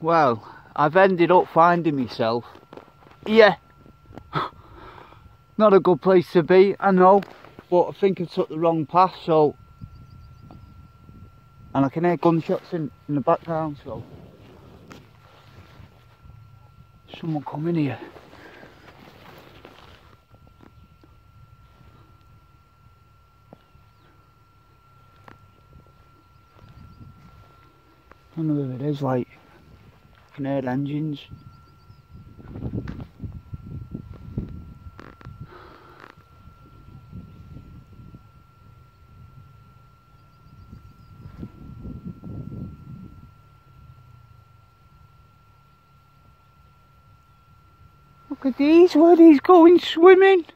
well, I've ended up finding myself. Yeah. Not a good place to be, I know. But I think I took the wrong path, so... And I can hear gunshots in, in the background, so... Someone coming here. I don't know who it is, like, Engines. Look at these, where he's going swimming.